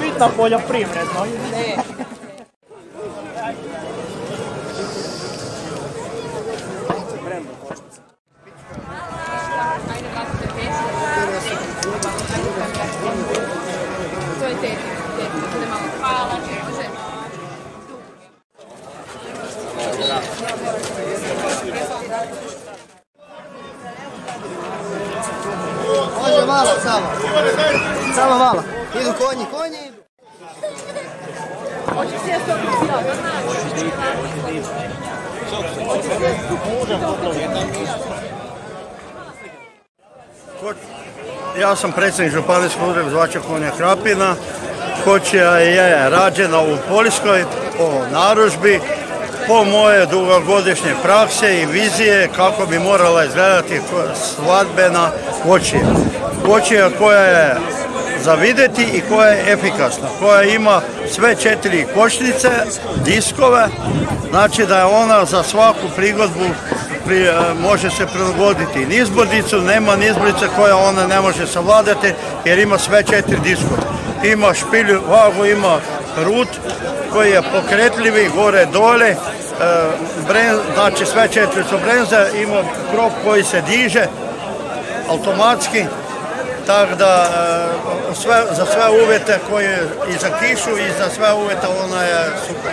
bitno poljoprivredno. To je teti, teti, da bude malo. Može malo samo. Samo malo. Idu konji, konji Ja sam predsjednik županijskog udruga zvača konja Krapina. Kočija je rađena u Poljskoj po naružbi, po moje dugogodišnje prakse i vizije kako bi morala izgledati svadbena kočija. Kočija koja je za vidjeti i koja je efikasna, koja ima sve četiri kočnice, diskove, znači da je ona za svaku prigodbu pri- e, može se prilagoditi nizbrdicu, nema nizbrdice koja ona ne može savladati jer ima sve četiri diskove. Ima špilju, vagu, ima rut koji je pokretljivi gore dole, e, znači sve četiri su brenze, ima krop koji se diže automatski, tako da e, za sve uvjete koje i za kišu i za sve uvjete ona je super.